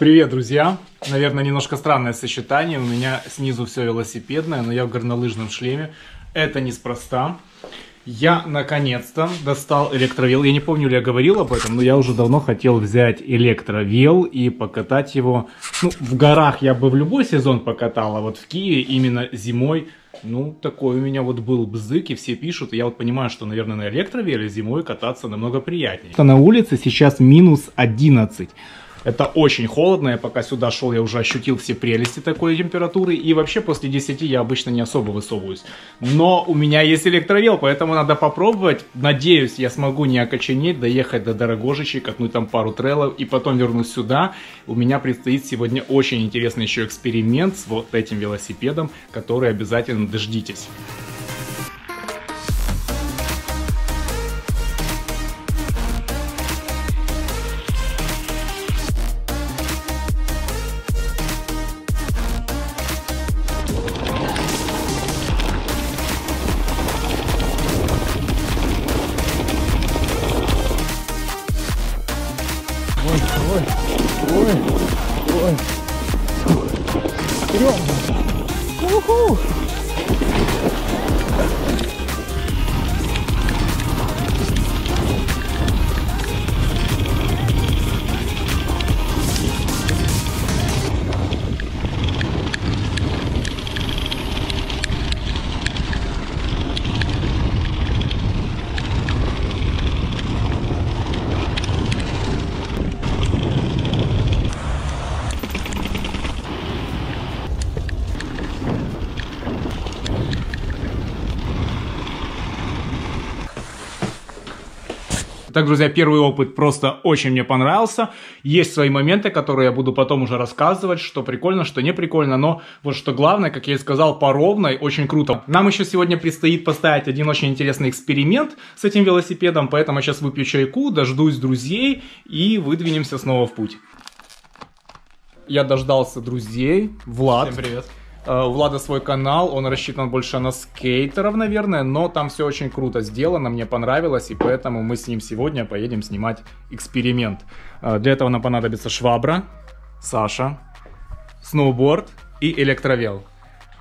Привет, друзья! Наверное, немножко странное сочетание. У меня снизу все велосипедное, но я в горнолыжном шлеме. Это неспроста. Я наконец-то достал электровел. Я не помню, ли я говорил об этом, но я уже давно хотел взять электровел и покатать его. Ну, в горах я бы в любой сезон покатал, а вот в Киеве именно зимой ну, такой у меня вот был бзык, и все пишут, и я вот понимаю, что, наверное, на электровеле зимой кататься намного приятнее. На улице сейчас минус 11. Это очень холодно, я пока сюда шел, я уже ощутил все прелести такой температуры, и вообще после 10 я обычно не особо высовываюсь. Но у меня есть электровел, поэтому надо попробовать. Надеюсь, я смогу не окоченеть, доехать до Дорогожичей, катнуть там пару трейлов, и потом вернусь сюда. У меня предстоит сегодня очень интересный еще эксперимент с вот этим велосипедом, который обязательно дождитесь. 원, 원, 원. 이리 와. 우후. Так, друзья, первый опыт просто очень мне понравился. Есть свои моменты, которые я буду потом уже рассказывать, что прикольно, что не прикольно. Но вот что главное, как я и сказал, по ровной, очень круто. Нам еще сегодня предстоит поставить один очень интересный эксперимент с этим велосипедом, поэтому я сейчас выпью чайку, дождусь друзей и выдвинемся снова в путь. Я дождался друзей. Влад. Всем привет. Э, у Влада свой канал, он рассчитан больше на скейтеров, наверное, но там все очень круто сделано, мне понравилось, и поэтому мы с ним сегодня поедем снимать эксперимент. Э, для этого нам понадобится швабра, Саша, сноуборд и электровел.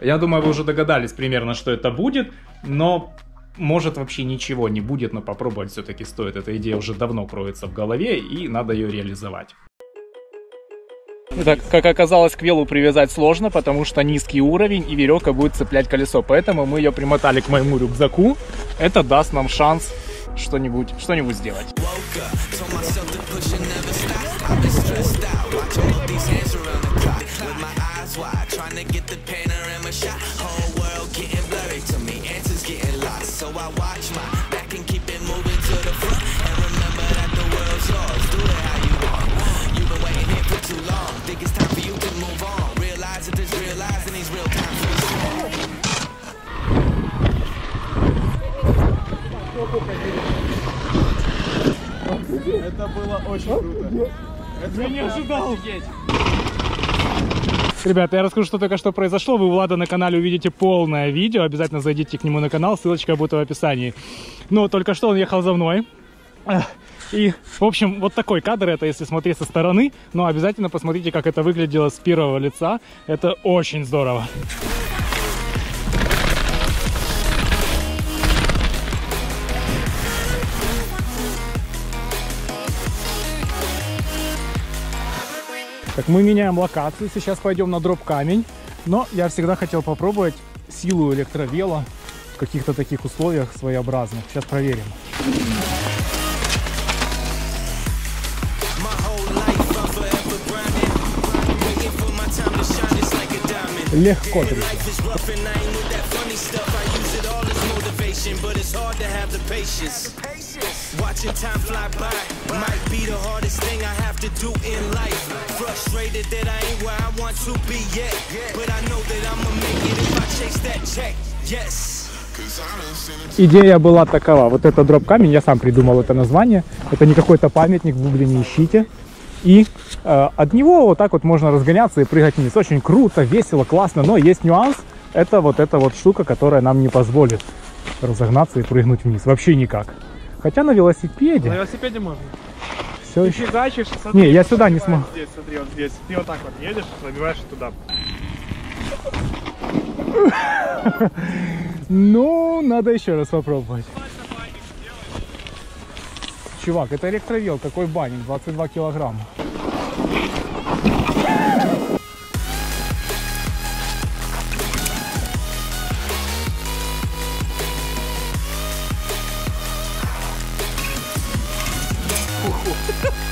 Я думаю, вы уже догадались примерно, что это будет, но может вообще ничего не будет, но попробовать все-таки стоит. Эта идея уже давно кроется в голове, и надо ее реализовать. Это, как оказалось, к велу привязать сложно, потому что низкий уровень и веревка будет цеплять колесо. Поэтому мы ее примотали к моему рюкзаку. Это даст нам шанс что-нибудь что, -нибудь, сделать. Это было очень круто. Это я не ожидал. Ребята, я расскажу, что только что произошло. Вы у Влада на канале увидите полное видео. Обязательно зайдите к нему на канал, ссылочка будет в описании. Но только что он ехал за мной. И, в общем, вот такой кадр это, если смотреть со стороны. Но обязательно посмотрите, как это выглядело с первого лица. Это очень здорово. Так, мы меняем локацию, сейчас пойдем на дроп камень. Но я всегда хотел попробовать силу электровела в каких-то таких условиях своеобразных. Сейчас проверим. Легко, друзья. Watching time fly by might be the hardest thing I have to do in life. Frustrated that I ain't where I want to be yet. But I know that I'ma make it if I chase that check. Yes. Идея была такова. Вот это дроп камень, я сам придумал это название. Это не какой-то памятник, в гугле не ищите. И э, от него вот так вот можно разгоняться и прыгать вниз. Очень круто, весело, классно, но есть нюанс. Это вот эта вот штука, которая нам не позволит разогнаться и прыгнуть вниз. Вообще никак. Хотя на велосипеде... На велосипеде можно. Все Ты еще. фигачишь, смотри, Не, я сюда не смогу. Здесь, смотри, вот здесь. Ты вот так вот едешь, пробиваешь туда. Ну, надо еще раз попробовать. Чувак, это электровел, какой банник, 22 килограмма.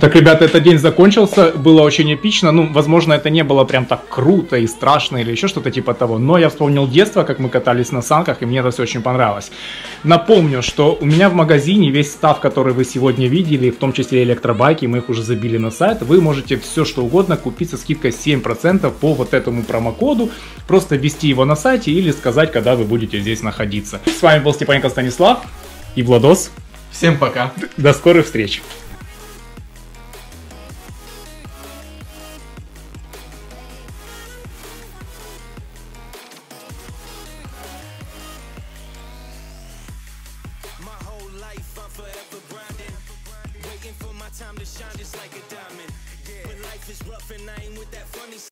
Так, ребята, этот день закончился, было очень эпично. Ну, возможно, это не было прям так круто и страшно или еще что-то типа того. Но я вспомнил детство, как мы катались на санках, и мне это все очень понравилось. Напомню, что у меня в магазине весь став, который вы сегодня видели, в том числе электробайки, мы их уже забили на сайт, вы можете все что угодно купить со скидкой 7% по вот этому промокоду. Просто ввести его на сайте или сказать, когда вы будете здесь находиться. С вами был Степаненко Станислав и Владос. Всем пока. До скорых встреч! Time to shine just like a diamond. Yeah. When life is rough and I ain't with that funny